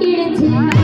一年级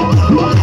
Música